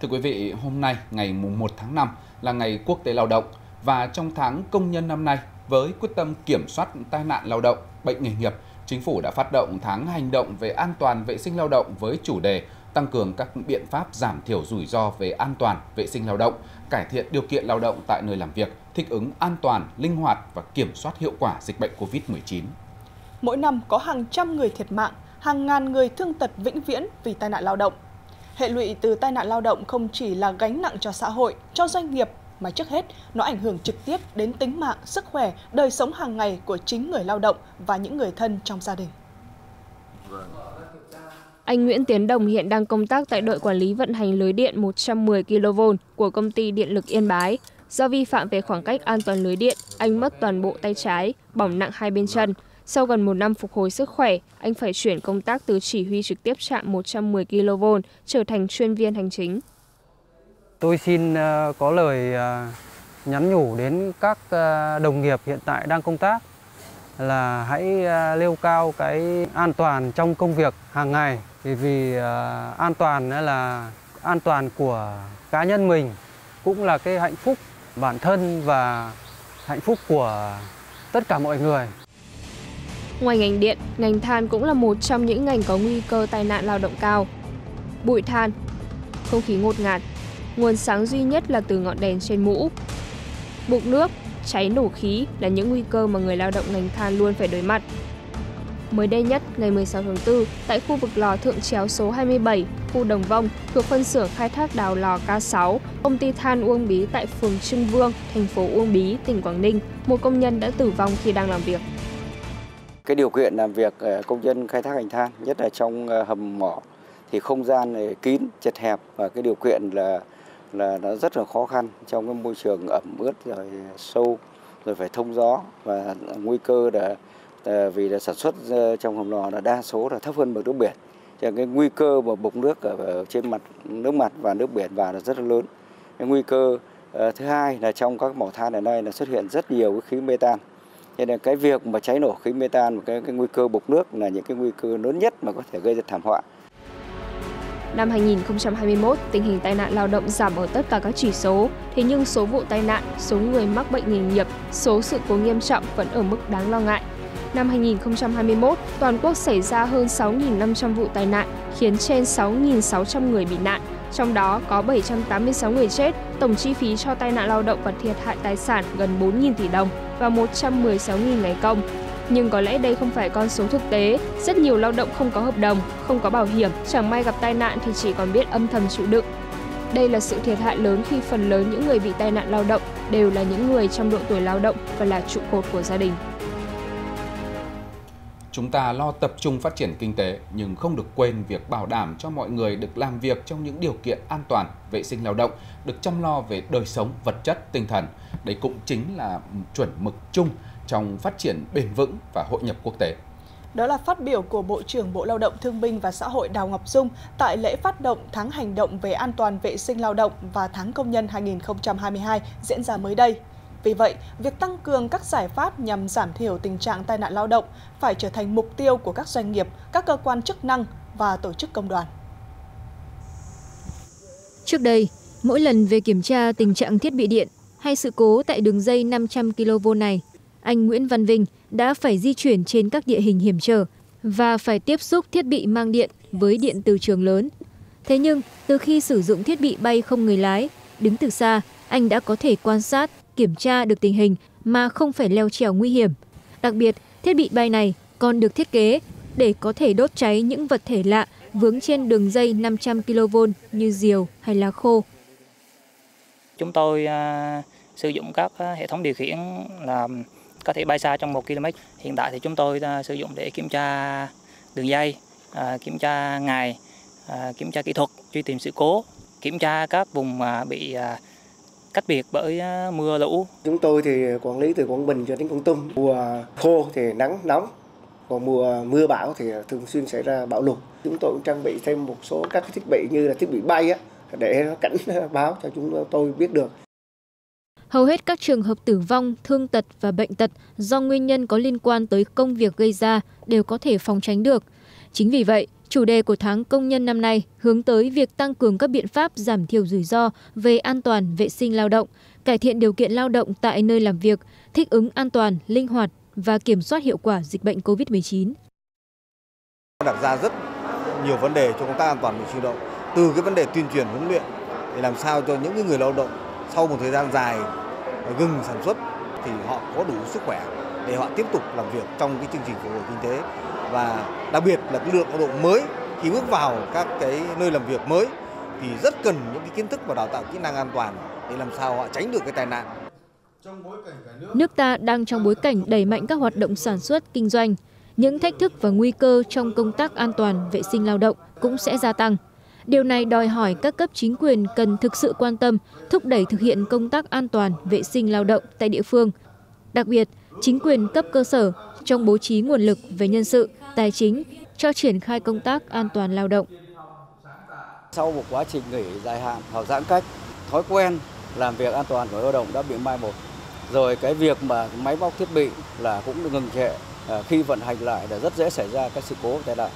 Thưa quý vị, hôm nay ngày 1 tháng 5 là ngày quốc tế lao động và trong tháng công nhân năm nay với quyết tâm kiểm soát tai nạn lao động, bệnh nghề nghiệp, chính phủ đã phát động tháng hành động về an toàn vệ sinh lao động với chủ đề tăng cường các biện pháp giảm thiểu rủi ro về an toàn vệ sinh lao động, cải thiện điều kiện lao động tại nơi làm việc, thích ứng an toàn, linh hoạt và kiểm soát hiệu quả dịch bệnh COVID-19. Mỗi năm có hàng trăm người thiệt mạng, hàng ngàn người thương tật vĩnh viễn vì tai nạn lao động. Hệ lụy từ tai nạn lao động không chỉ là gánh nặng cho xã hội, cho doanh nghiệp mà trước hết nó ảnh hưởng trực tiếp đến tính mạng, sức khỏe, đời sống hàng ngày của chính người lao động và những người thân trong gia đình. Anh Nguyễn Tiến Đồng hiện đang công tác tại đội quản lý vận hành lưới điện 110 kV của công ty điện lực Yên Bái. Do vi phạm về khoảng cách an toàn lưới điện, anh mất toàn bộ tay trái, bỏng nặng hai bên chân. Sau gần một năm phục hồi sức khỏe, anh phải chuyển công tác từ chỉ huy trực tiếp trạm 110 kV trở thành chuyên viên hành chính. Tôi xin ờ, có lời ờ, nhắn nhủ đến các ờ, đồng nghiệp hiện tại đang công tác là hãy nêu cao cái an toàn trong công việc hàng ngày vì vì an toàn là an toàn của cá nhân mình cũng là cái hạnh phúc bản thân và hạnh phúc của tất cả mọi người. Ngoài ngành điện, ngành than cũng là một trong những ngành có nguy cơ tai nạn lao động cao. Bụi than, không khí ngột ngạt, nguồn sáng duy nhất là từ ngọn đèn trên mũ. Bụng nước, cháy nổ khí là những nguy cơ mà người lao động ngành than luôn phải đối mặt. Mới đây nhất, ngày 16 tháng 4, tại khu vực lò Thượng Chéo số 27, khu Đồng Vong, thuộc phân xưởng khai thác đào lò K6, công ty than Uông Bí tại phường Trưng Vương, thành phố Uông Bí, tỉnh Quảng Ninh, một công nhân đã tử vong khi đang làm việc. Cái điều kiện làm việc ờ, công nhân khai thác hành than, nhất là trong ờ, hầm mỏ, thì không gian kín, chật hẹp và cái điều kiện là là nó rất là khó khăn trong cái môi trường ẩm ướt rồi sâu rồi phải thông gió và nguy cơ là, là vì là sản xuất trong hầm lò là đa số là thấp hơn mực nước biển. Cho cái nguy cơ mà bục nước ở trên mặt nước mặt và nước biển vào là rất là lớn. Cái nguy cơ thứ hai là trong các mỏ than ở đây là xuất hiện rất nhiều cái khí metan cho nên cái việc mà cháy nổ khí metan tan, cái, cái nguy cơ bục nước là những cái nguy cơ lớn nhất mà có thể gây ra thảm họa. Năm 2021, tình hình tai nạn lao động giảm ở tất cả các chỉ số, thế nhưng số vụ tai nạn, số người mắc bệnh nghề nghiệp, số sự cố nghiêm trọng vẫn ở mức đáng lo ngại. Năm 2021, toàn quốc xảy ra hơn 6.500 vụ tai nạn, khiến trên 6.600 người bị nạn, trong đó có 786 người chết, tổng chi phí cho tai nạn lao động và thiệt hại tài sản gần 4.000 tỷ đồng và 116.000 ngày công. Nhưng có lẽ đây không phải con số thực tế, rất nhiều lao động không có hợp đồng, không có bảo hiểm, chẳng may gặp tai nạn thì chỉ còn biết âm thầm chịu đựng. Đây là sự thiệt hại lớn khi phần lớn những người bị tai nạn lao động đều là những người trong độ tuổi lao động và là trụ cột của gia đình. Chúng ta lo tập trung phát triển kinh tế nhưng không được quên việc bảo đảm cho mọi người được làm việc trong những điều kiện an toàn, vệ sinh lao động, được chăm lo về đời sống, vật chất, tinh thần. Đây cũng chính là chuẩn mực chung trong phát triển bền vững và hội nhập quốc tế. Đó là phát biểu của Bộ trưởng Bộ Lao động Thương binh và Xã hội Đào Ngọc Dung tại lễ phát động tháng hành động về an toàn vệ sinh lao động và tháng công nhân 2022 diễn ra mới đây. Vì vậy, việc tăng cường các giải pháp nhằm giảm thiểu tình trạng tai nạn lao động phải trở thành mục tiêu của các doanh nghiệp, các cơ quan chức năng và tổ chức công đoàn. Trước đây, mỗi lần về kiểm tra tình trạng thiết bị điện hay sự cố tại đường dây 500 kV này, anh Nguyễn Văn Vinh đã phải di chuyển trên các địa hình hiểm trở và phải tiếp xúc thiết bị mang điện với điện từ trường lớn. Thế nhưng, từ khi sử dụng thiết bị bay không người lái, đứng từ xa, anh đã có thể quan sát, kiểm tra được tình hình mà không phải leo trèo nguy hiểm. Đặc biệt, thiết bị bay này còn được thiết kế để có thể đốt cháy những vật thể lạ vướng trên đường dây 500 kV như diều hay lá khô. Chúng tôi uh, sử dụng các uh, hệ thống điều khiển là có thể bay xa trong 1 km. Hiện tại thì chúng tôi uh, sử dụng để kiểm tra đường dây, uh, kiểm tra ngày, uh, kiểm tra kỹ thuật, truy tìm sự cố, kiểm tra các vùng bị cách biệt bởi mưa lũ. Chúng tôi thì quản lý từ Quảng Bình cho đến Con Tum. Mùa khô thì nắng nóng, còn mùa mưa bão thì thường xuyên xảy ra bão lụt. Chúng tôi cũng trang bị thêm một số các thiết bị như là thiết bị bay á, để cảnh báo cho chúng tôi biết được Hầu hết các trường hợp tử vong, thương tật và bệnh tật do nguyên nhân có liên quan tới công việc gây ra đều có thể phòng tránh được. Chính vì vậy, Chủ đề của tháng công nhân năm nay hướng tới việc tăng cường các biện pháp giảm thiểu rủi ro về an toàn vệ sinh lao động, cải thiện điều kiện lao động tại nơi làm việc, thích ứng an toàn, linh hoạt và kiểm soát hiệu quả dịch bệnh COVID-19. Đặt ra rất nhiều vấn đề cho công tác an toàn vệ sinh lao động, từ cái vấn đề tuyên truyền huấn luyện để làm sao cho những người lao động sau một thời gian dài ngừng sản xuất thì họ có đủ sức khỏe để họ tiếp tục làm việc trong cái chương trình phục hồi kinh tế và đặc biệt là cái lượng lao động mới khi bước vào các cái nơi làm việc mới thì rất cần những cái kiến thức và đào tạo kỹ năng an toàn để làm sao họ tránh được cái tai nạn. Nước ta đang trong bối cảnh đẩy mạnh các hoạt động sản xuất, kinh doanh. Những thách thức và nguy cơ trong công tác an toàn vệ sinh lao động cũng sẽ gia tăng. Điều này đòi hỏi các cấp chính quyền cần thực sự quan tâm, thúc đẩy thực hiện công tác an toàn vệ sinh lao động tại địa phương. Đặc biệt, chính quyền cấp cơ sở trong bố trí nguồn lực về nhân sự, tài chính cho triển khai công tác an toàn lao động. Sau một quá trình nghỉ dài hạn hoặc giãn cách, thói quen làm việc an toàn của lao động đã bị mai một. Rồi cái việc mà máy móc thiết bị là cũng ngừng trệ à, khi vận hành lại là rất dễ xảy ra các sự cố tai nạn.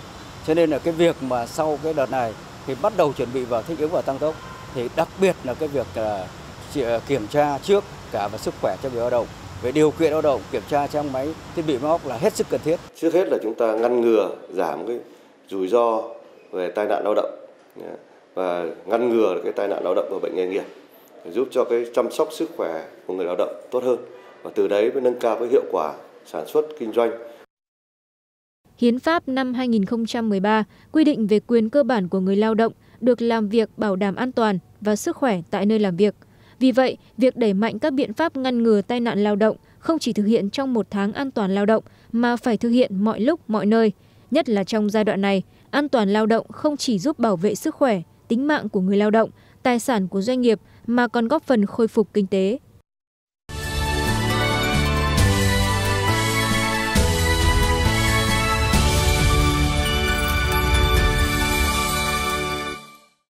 Cho nên là cái việc mà sau cái đợt này thì bắt đầu chuẩn bị vào thích ứng và tăng tốc thì đặc biệt là cái việc là à, kiểm tra trước cả về sức khỏe cho người lao động về điều kiện lao động kiểm tra trang máy thiết bị máy móc là hết sức cần thiết. Trước hết là chúng ta ngăn ngừa giảm cái rủi ro về tai nạn lao động. Và ngăn ngừa cái tai nạn lao động và bệnh nghề nghiệp giúp cho cái chăm sóc sức khỏe của người lao động tốt hơn. Và từ đấy mới nâng cao cái hiệu quả sản xuất kinh doanh. Hiến pháp năm 2013 quy định về quyền cơ bản của người lao động được làm việc bảo đảm an toàn và sức khỏe tại nơi làm việc. Vì vậy, việc đẩy mạnh các biện pháp ngăn ngừa tai nạn lao động không chỉ thực hiện trong một tháng an toàn lao động mà phải thực hiện mọi lúc, mọi nơi. Nhất là trong giai đoạn này, an toàn lao động không chỉ giúp bảo vệ sức khỏe, tính mạng của người lao động, tài sản của doanh nghiệp mà còn góp phần khôi phục kinh tế.